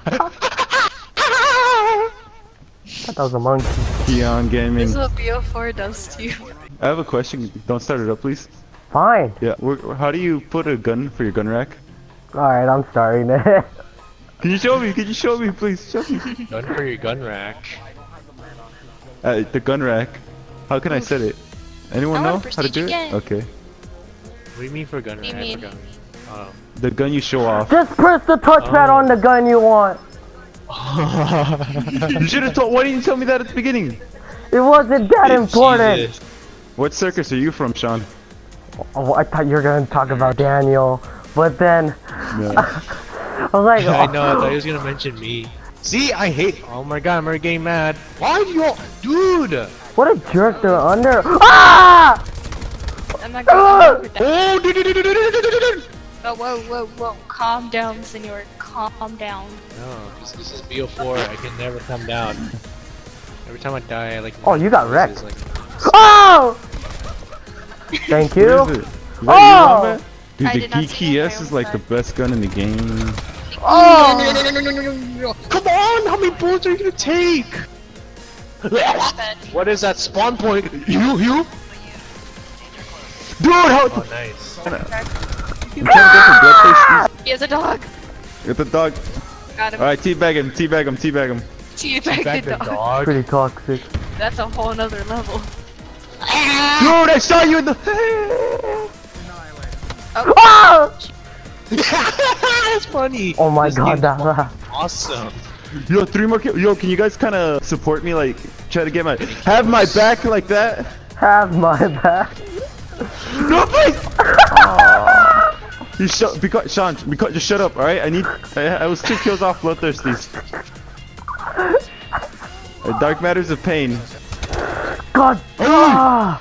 thought that was a monkey. Keon Gaming. This is what BO4 does to you. I have a question. Don't start it up, please. Fine. Yeah. Where, how do you put a gun for your gun rack? Alright, I'm starting it. Can you show me? Can you show me, please? Show me. Gun for your gun rack. Uh, the gun rack. How can I set it? Anyone I know how to proceed do it? Okay. What do you mean for gun rack? you For mean? gun? Oh. The gun you show off. Just press the touchpad oh. on the gun you want. you should have told. Why didn't you tell me that at the beginning? It wasn't that important. Jesus. What circus are you from, Sean? Oh, I thought you were gonna talk about Daniel, but then. I was like. I know. I thought he was gonna mention me. See, I hate. Oh my god, I'm already getting mad. Why do you, all... dude? What a jerk! They're under. Ah! I'm not gonna. Ah! Oh. Oh, whoa, whoa, whoa. Calm down, senor. Calm down. No, this, this is BO4. I can never come down. Every time I die, I like. Oh, you got this wrecked. is, Like, Oh! Thank you. What is it? Is that Oh! you, Dude, I the did not see GKS is like the best gun in the game. Oh! Come on, how many bullets are you gonna take? What is that spawn point? You, you? Dude, how? Oh, nice. I'm trying to go for bloodthirsty. Ah! He has a dog. Get the dog. Got him. Alright, teabag him, teabag him, teabag him. Teabag Back the the dog. dog. Pretty toxic. That's a whole nother level. Dude, I shot you in the. Oh! Ah! That's funny. Oh my This god, that laugh. Awesome. Yo, three more kills. Yo, can you guys kind of support me? Like, try to get my. Have my back like that? Have my back. You shut. Because Sean, because just shut up, all right? I need. I, I was two kills off bloodthirsties. Uh, Dark matters of pain. God. Ah!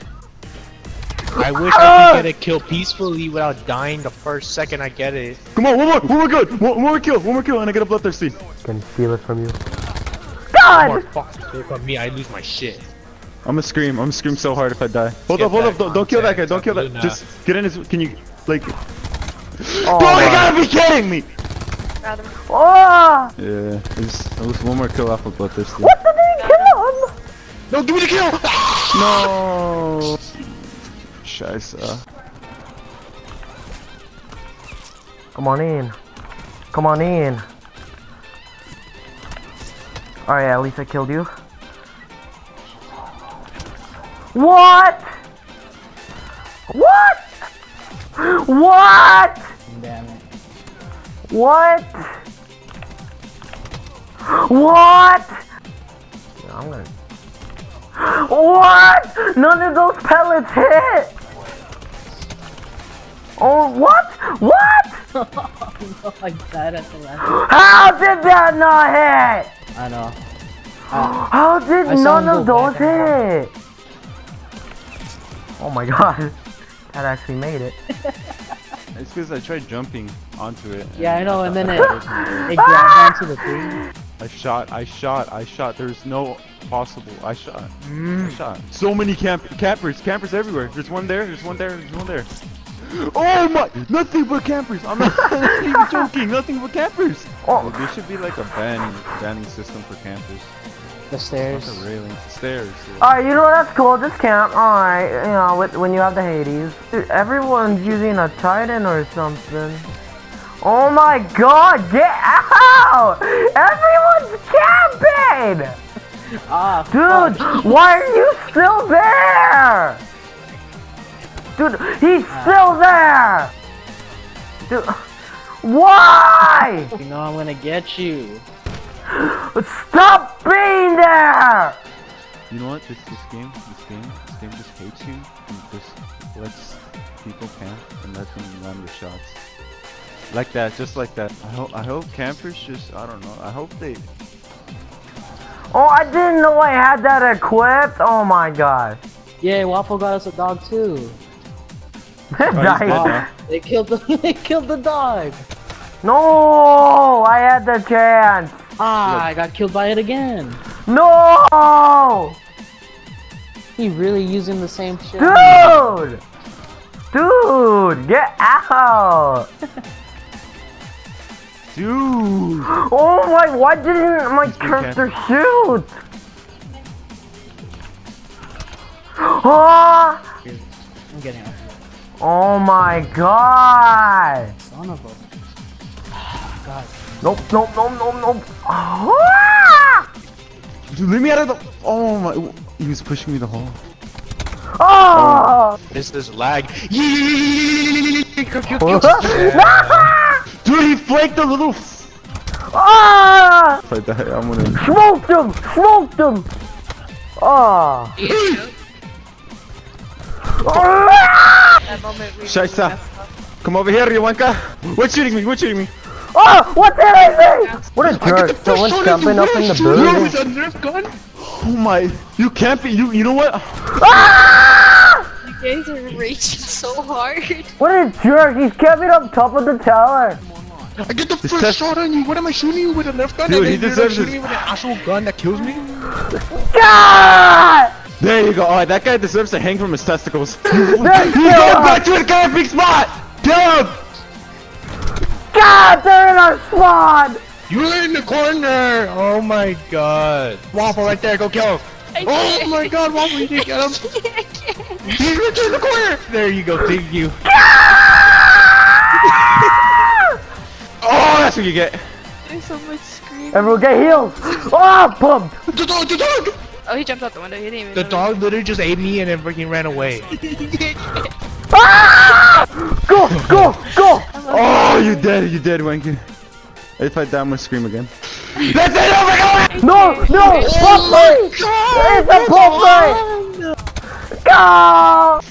I wish I could get a kill peacefully without dying the first second I get it. Come on, one more, one more good, one, one more kill, one more kill, and I get a bloodthirsty. Can steal it from you. God! fucking kill from me, I lose my shit. I'm gonna scream. I'm gonna scream so hard if I die. Hold get up, hold up! Don't, don't kill that guy! Don't kill that! Luna. Just get in his. Can you, like? Oh, Bro, you gotta be kidding me! Rather. Oh! Yeah, it's, it was one more kill off of bloodthirsty. What did they kill him? No, give me the kill! No. Scheiße. Come on in. Come on in. Alright, at least I killed you. What? What? What? Damn it. What? What? Yeah, I'm gonna. What? None of those pellets hit. Oh, what? What? no, I died at the last. How did that not hit? I know. Uh, How did none of those hit? Oh my god. That actually made it. It's because I tried jumping onto it. yeah, I know, and then it, it grabbed onto the thing. I shot, I shot, I shot. There's no possible. I shot. Mm. I shot. So many camp campers, campers everywhere. There's one there. There's one there. There's one there. Oh my! Nothing but campers. I'm not, I'm not even joking. Nothing but campers. Oh. There should be like a ban banning system for campers. The stairs. the railings, stairs. yeah. Alright, you know what? That's cool. Just camp. Alright, you know, with, when you have the Hades. Dude, everyone's using a Titan or something. Oh my god, get out! Everyone's camping! Ah, Dude, fuck. why are you still there? Dude, he's Ah. still there! Dude, why? You know I'm gonna get you. Stop being there! You know what? This this game, this game, this game just hates you and just lets people camp and lets them land the shots. Like that, just like that. I hope I hope campers just I don't know. I hope they Oh, I didn't know I had that equipped. Oh my god. Yeah, Waffle got us a dog too. dead They killed the they killed the dog. No, I had the chance. Ah, I got killed by it again. No, He really using the same shit. dude, dude, get out. Dude! Oh my, why didn't my character shoot? Ah! I'm getting out. Oh my god! Son of a. God. Nope, nope, nope, nope, nope. Ah! Dude, leave me out of the. Oh my. He was pushing me the hole. Oh! This is lag. Dude, he flaked a little. Ah! If I die, I'm gonna. Smoked him! Smoked him! Ah! Ah! That moment Shaisa. Come over here, Yawanka. What's shooting me? What's shooting me? Ah! What did I say? What a I get the jerk! Someone's jumping up in the building. with a Nerf gun. Oh my. You can't be. You. You know what? Ah! You guys are raging so hard. What a jerk! He's camping up top of the tower. I get the This first shot on you. What am I shooting you with a Nerf gun? Dude, and he then you're deserves shooting me with an actual gun that kills me. God! There you go. Alright, that guy deserves to hang from his testicles. Let's He's going back to his camping spot! Kill him! God, they're in our spawn! You're in the corner. Oh my god. Waffle right there. Go kill him. Oh my god, Waffle, you didn't get him. He's right there in the corner. There you go. Thank you. Oh, that's what you get. There's so much screaming. Everyone get healed! Oh, pumped! The dog. The dog. Oh, he jumped out the window. He didn't even. The know dog literally just ate me and then freaking ran away. Ah! Go, go, go! Oh, you dead. You dead, Wenky. If I die, I'm gonna scream again. That's it. Oh my god! No, no! Pump me! It's a pump me! Go!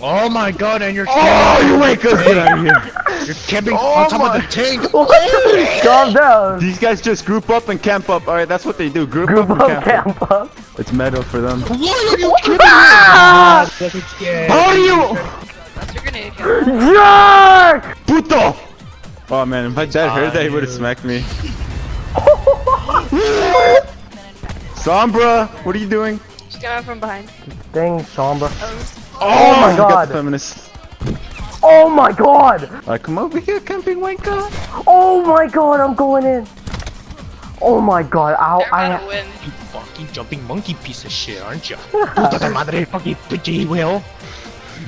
Oh my god, and you're Oh, you wake us. Get out of here. You're camping Oh on top my- of the tank. What? Calm down. These guys just group up and camp up. Alright, that's what they do. Group, Group up up, and camp, camp up. It's metal for them. Why are you kidding Ah! me? That's. How do you? That's your grenade Puto! Oh man, if my dad heard that, he would have smacked me. Sombra, what are you doing? She's coming from behind. Dang, Sombra. Oh, Oh, oh my you got God. the feminist. Oh my god! Alright, come over here, camping wanker. Oh my god, I'm going in. Oh my god, ow, they're I... to win. You fucking jumping monkey piece of shit, aren't you? Puta de madre, fucking bitchy whale.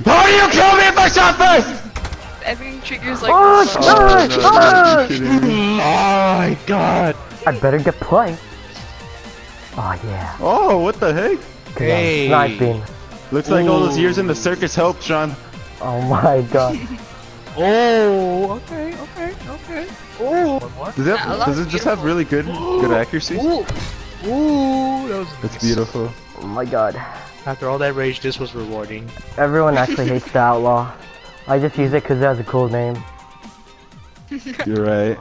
How do you kill me if I shot first? Everything triggers like. Oh, Oh, no, you're kidding me. My god. I better get play. Oh yeah. Oh, what the heck? Hey. Sniping. Looks like all those years in the circus helped, Sean. Oh my god. Oh, okay, okay, okay. Oh, one more. Does it, Yeah, does it just have really good good accuracy? Ooh, ooh, that was It's nice. beautiful. Oh my god. After all that rage, this was rewarding. Everyone actually hates the outlaw. I just use it because it has a cool name. You're right.